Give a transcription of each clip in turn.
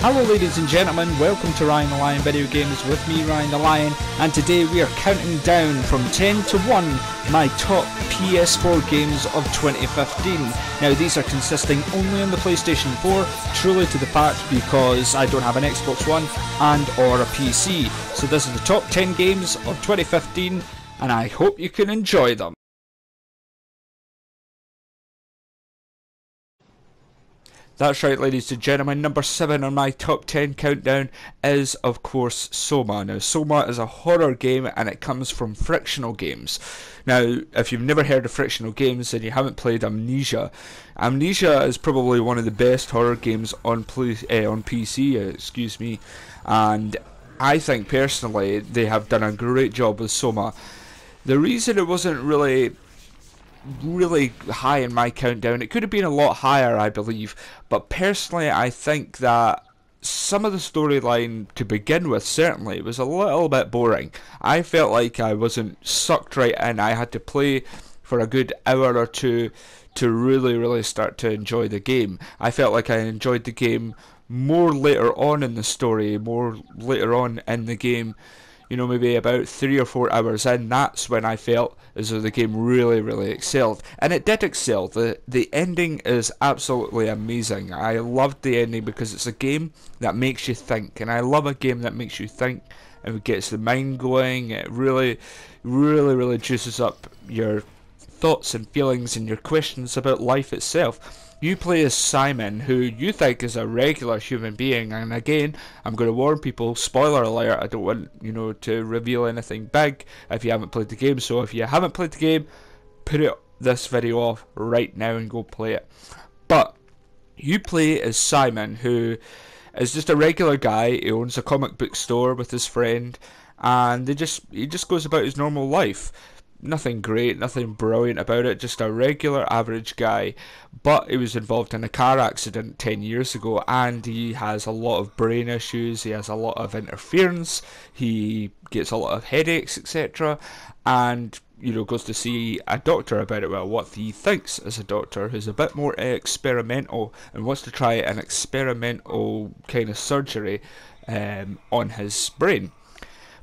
Hello ladies and gentlemen, welcome to Ryan the Lion Video Games with me Ryan the Lion and today we are counting down from 10 to 1 my top PS4 games of 2015. Now these are consisting only on the PlayStation 4, truly to the fact because I don't have an Xbox One and or a PC. So this is the top 10 games of 2015 and I hope you can enjoy them. That's right, ladies and gentlemen. Number seven on my top 10 countdown is, of course, Soma. Now, Soma is a horror game and it comes from Frictional Games. Now, if you've never heard of Frictional Games and you haven't played Amnesia, Amnesia is probably one of the best horror games on, play, uh, on PC, uh, excuse me, and I think personally they have done a great job with Soma. The reason it wasn't really really high in my countdown. It could have been a lot higher, I believe, but personally, I think that some of the storyline to begin with certainly was a little bit boring. I felt like I wasn't sucked right in. I had to play for a good hour or two to really, really start to enjoy the game. I felt like I enjoyed the game more later on in the story, more later on in the game you know, maybe about three or four hours in, that's when I felt as though the game really, really excelled. And it did excel. The the ending is absolutely amazing. I loved the ending because it's a game that makes you think. And I love a game that makes you think and gets the mind going. It really, really, really juices up your thoughts and feelings and your questions about life itself. You play as Simon, who you think is a regular human being, and again, I'm going to warn people, spoiler alert, I don't want, you know, to reveal anything big if you haven't played the game, so if you haven't played the game, put it, this video off right now and go play it. But, you play as Simon, who is just a regular guy, he owns a comic book store with his friend, and they just he just goes about his normal life nothing great, nothing brilliant about it, just a regular average guy. But he was involved in a car accident 10 years ago and he has a lot of brain issues, he has a lot of interference, he gets a lot of headaches, etc. And you know, goes to see a doctor about it. Well, what he thinks is a doctor who's a bit more experimental and wants to try an experimental kind of surgery um, on his brain.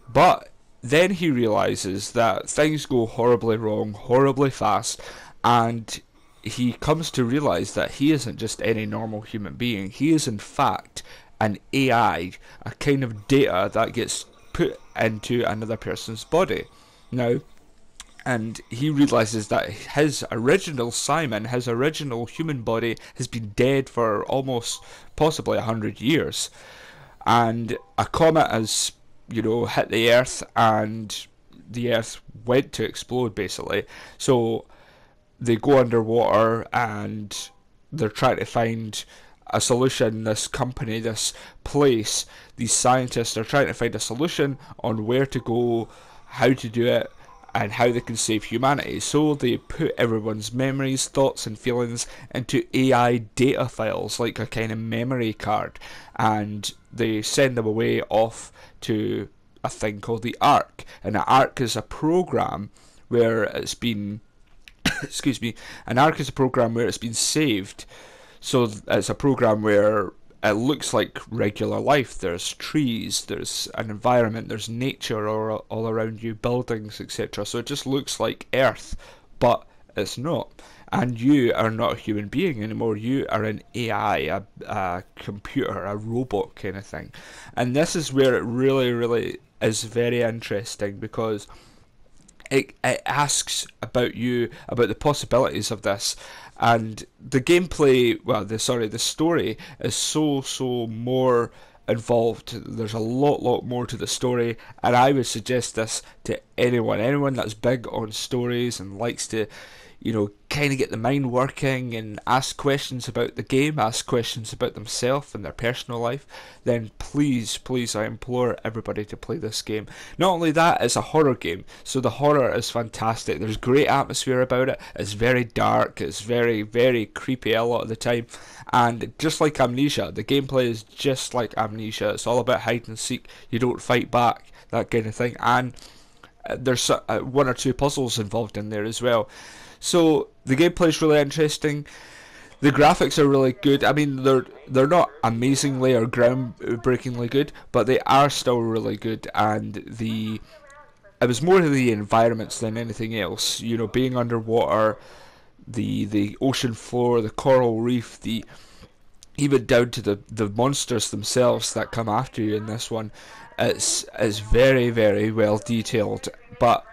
But then he realizes that things go horribly wrong, horribly fast, and he comes to realize that he isn't just any normal human being. He is, in fact, an AI, a kind of data that gets put into another person's body. Now, and he realizes that his original Simon, his original human body, has been dead for almost possibly a hundred years. And a comet has you know, hit the earth and the earth went to explode basically. So they go underwater and they're trying to find a solution. This company, this place, these scientists are trying to find a solution on where to go, how to do it, and how they can save humanity. So they put everyone's memories, thoughts, and feelings into AI data files, like a kind of memory card, and they send them away off to a thing called the Ark. And the Ark is a program where it's been, excuse me, an Ark is a program where it's been saved. So it's a program where it looks like regular life. There's trees, there's an environment, there's nature all, all around you, buildings, etc. So it just looks like Earth, but it's not. And you are not a human being anymore. You are an AI, a, a computer, a robot kind of thing. And this is where it really, really is very interesting because it, it asks about you, about the possibilities of this, and the gameplay well the sorry the story is so so more involved. There's a lot lot more to the story. And i would suggest this to anyone anyone that's big on stories and likes to you know, kind of get the mind working and ask questions about the game, ask questions about themselves and their personal life, then please, please, I implore everybody to play this game. Not only that, it's a horror game, so the horror is fantastic. There's great atmosphere about it. It's very dark. It's very, very creepy a lot of the time. And just like Amnesia, the gameplay is just like Amnesia. It's all about hide and seek. You don't fight back, that kind of thing. And uh, there's uh, one or two puzzles involved in there as well. So the gameplay is really interesting. the graphics are really good. I mean, they're they're not amazingly or groundbreakingly good, but they are still really good. And the it was more the environments than anything else. You know, being underwater, the the ocean floor, the coral reef, the even down to the the monsters themselves that come after you in this one. It's it's very very well detailed, but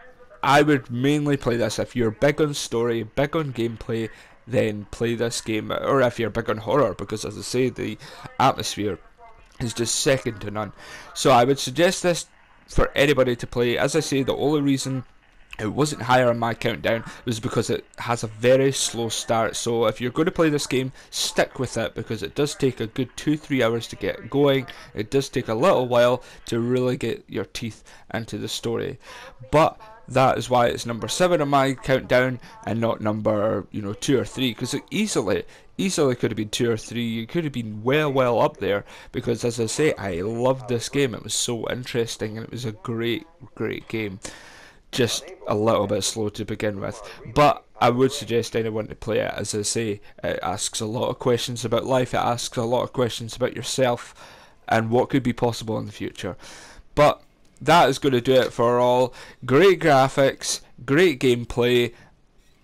I would mainly play this if you're big on story, big on gameplay, then play this game, or if you're big on horror, because as I say, the atmosphere is just second to none. So I would suggest this for anybody to play. As I say, the only reason it wasn't higher on my countdown it was because it has a very slow start. So if you're going to play this game, stick with it because it does take a good two three hours to get going. It does take a little while to really get your teeth into the story, but that is why it's number seven on my countdown and not number you know two or three because it easily easily could have been two or three. It could have been well well up there because as I say, I loved this game. It was so interesting and it was a great great game. Just a little bit slow to begin with, but I would suggest anyone to play it. As I say, it asks a lot of questions about life. It asks a lot of questions about yourself and what could be possible in the future. But that is going to do it for all. Great graphics, great gameplay,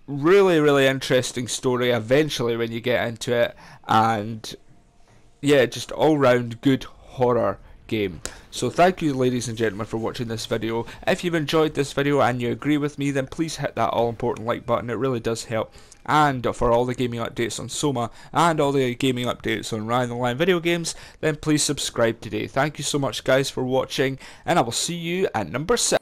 really, really interesting story eventually when you get into it, and yeah, just all round good horror game. So thank you ladies and gentlemen for watching this video. If you've enjoyed this video and you agree with me then please hit that all important like button, it really does help. And for all the gaming updates on Soma and all the gaming updates on Ryan the Lion video games then please subscribe today. Thank you so much guys for watching and I will see you at number 7.